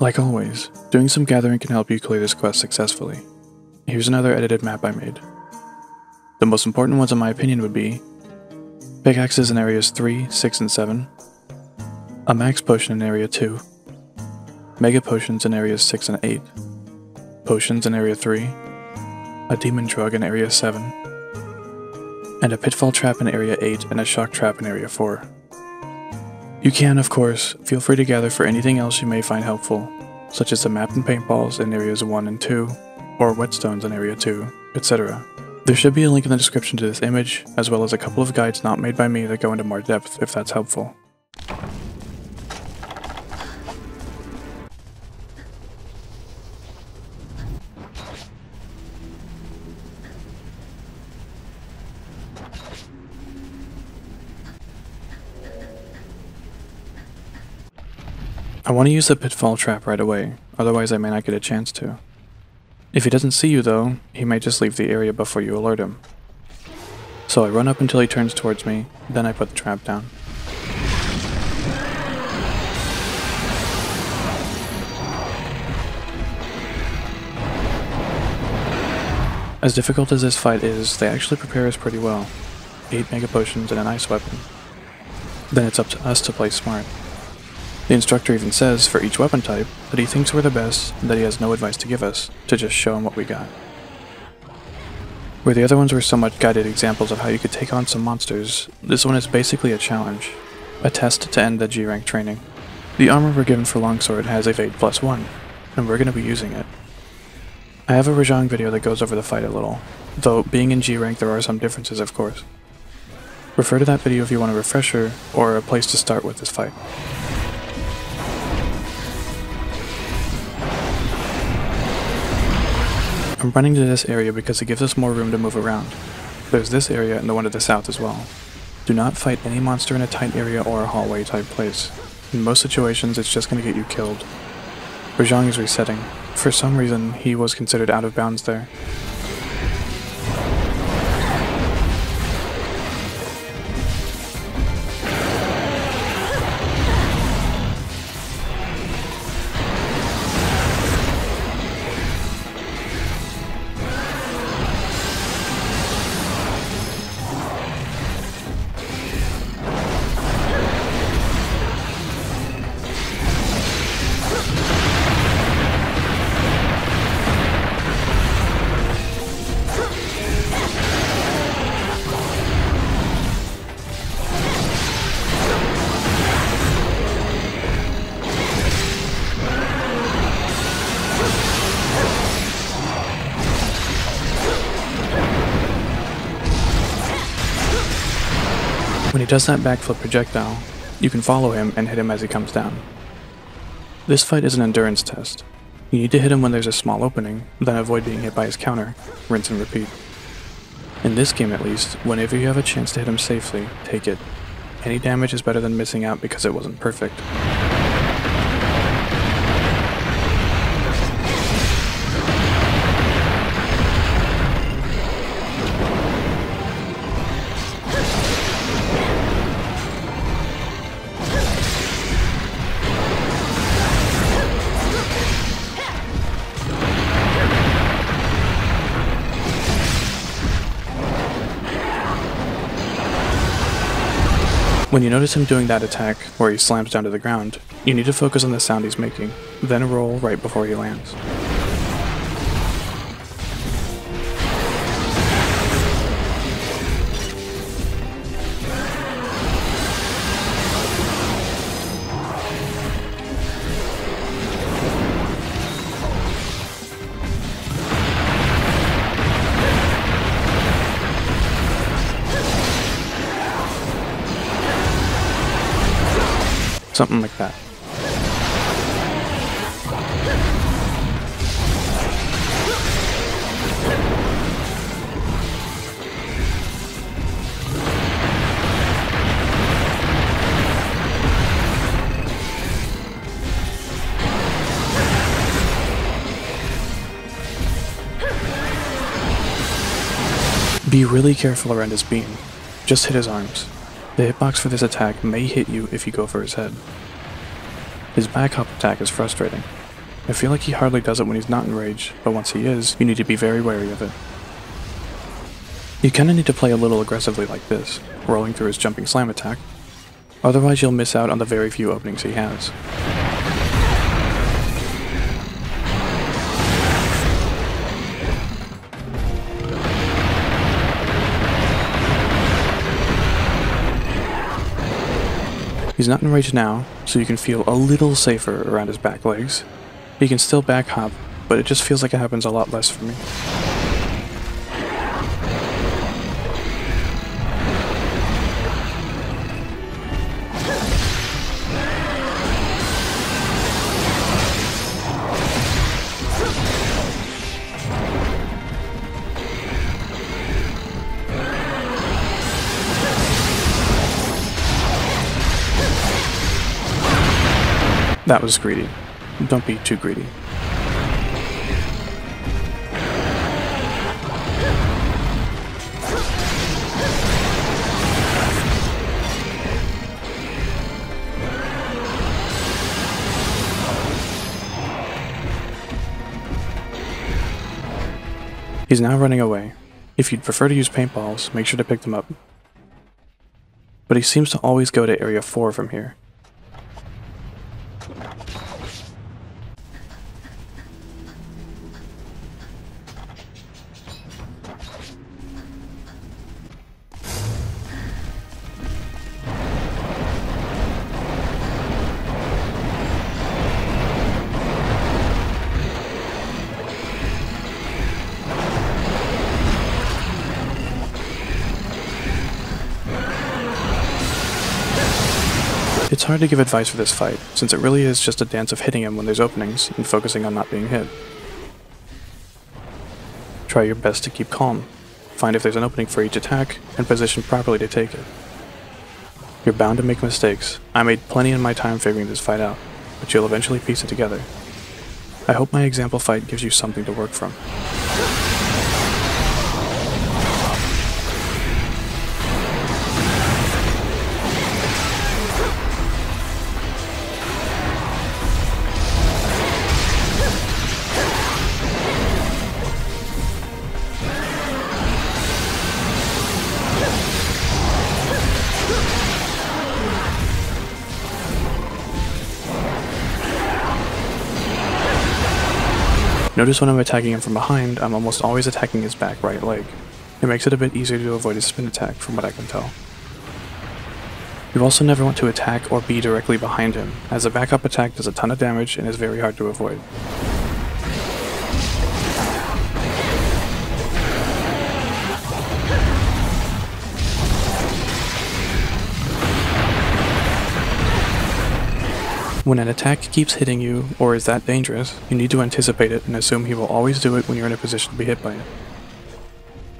Like always, doing some gathering can help you clear this quest successfully. Here's another edited map I made. The most important ones in my opinion would be pickaxes in areas 3, 6, and 7, a max potion in area 2, mega potions in areas 6 and 8, potions in area 3, a demon drug in area 7, and a pitfall trap in area 8 and a shock trap in area 4. You can, of course, feel free to gather for anything else you may find helpful, such as the map and paintballs in areas 1 and 2, or whetstones in area 2, etc. There should be a link in the description to this image, as well as a couple of guides not made by me that go into more depth if that's helpful. I want to use the pitfall trap right away, otherwise I may not get a chance to. If he doesn't see you though, he may just leave the area before you alert him. So I run up until he turns towards me, then I put the trap down. As difficult as this fight is, they actually prepare us pretty well. 8 mega potions and an ice weapon. Then it's up to us to play smart. The instructor even says, for each weapon type, that he thinks we're the best and that he has no advice to give us, to just show him what we got. Where the other ones were somewhat guided examples of how you could take on some monsters, this one is basically a challenge, a test to end the G-rank training. The armor we're given for Longsword has evade plus 1, and we're going to be using it. I have a Rajang video that goes over the fight a little, though being in G-rank there are some differences of course. Refer to that video if you want a refresher, or a place to start with this fight. I'm running to this area because it gives us more room to move around. There's this area and the one to the south as well. Do not fight any monster in a tight area or a hallway type place. In most situations, it's just going to get you killed. Rajang is resetting. For some reason, he was considered out of bounds there. Does that backflip projectile, you can follow him and hit him as he comes down. This fight is an endurance test. You need to hit him when there's a small opening, then avoid being hit by his counter, rinse and repeat. In this game at least, whenever you have a chance to hit him safely, take it. Any damage is better than missing out because it wasn't perfect. When you notice him doing that attack, where he slams down to the ground, you need to focus on the sound he's making, then roll right before he lands. Something like that. Be really careful around his beam. Just hit his arms. The hitbox for this attack may hit you if you go for his head. His back hop attack is frustrating. I feel like he hardly does it when he's not in rage, but once he is, you need to be very wary of it. You kinda need to play a little aggressively like this, rolling through his jumping slam attack, otherwise you'll miss out on the very few openings he has. He's not in enraged now, so you can feel a little safer around his back legs. He can still back hop, but it just feels like it happens a lot less for me. That was greedy. Don't be too greedy. He's now running away. If you'd prefer to use paintballs, make sure to pick them up. But he seems to always go to Area 4 from here. It's hard to give advice for this fight, since it really is just a dance of hitting him when there's openings and focusing on not being hit. Try your best to keep calm, find if there's an opening for each attack, and position properly to take it. You're bound to make mistakes. I made plenty in my time figuring this fight out, but you'll eventually piece it together. I hope my example fight gives you something to work from. Notice when I'm attacking him from behind, I'm almost always attacking his back right leg. It makes it a bit easier to avoid a spin attack from what I can tell. You also never want to attack or be directly behind him, as a back hop attack does a ton of damage and is very hard to avoid. When an attack keeps hitting you, or is that dangerous, you need to anticipate it and assume he will always do it when you're in a position to be hit by it.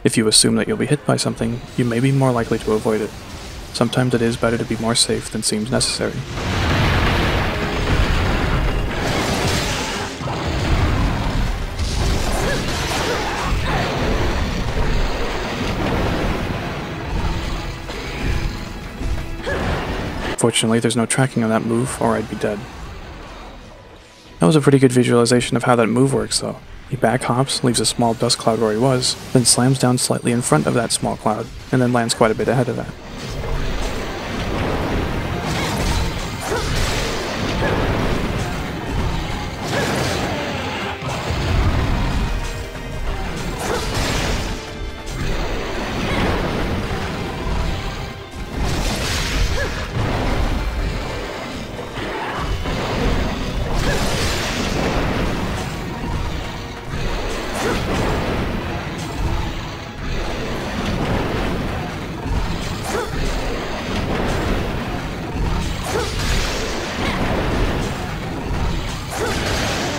If you assume that you'll be hit by something, you may be more likely to avoid it. Sometimes it is better to be more safe than seems necessary. Fortunately, there's no tracking on that move, or I'd be dead. That was a pretty good visualization of how that move works, though. He back hops, leaves a small dust cloud where he was, then slams down slightly in front of that small cloud, and then lands quite a bit ahead of that.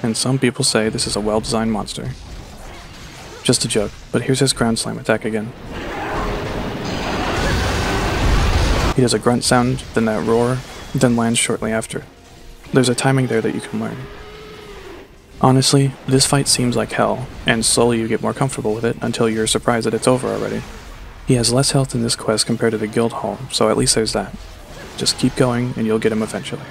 And some people say this is a well-designed monster. Just a joke, but here's his ground slam attack again. He does a grunt sound, then that roar, then lands shortly after. There's a timing there that you can learn. Honestly, this fight seems like hell, and slowly you get more comfortable with it until you're surprised that it's over already. He has less health in this quest compared to the guild hall, so at least there's that. Just keep going and you'll get him eventually.